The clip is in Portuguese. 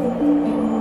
Música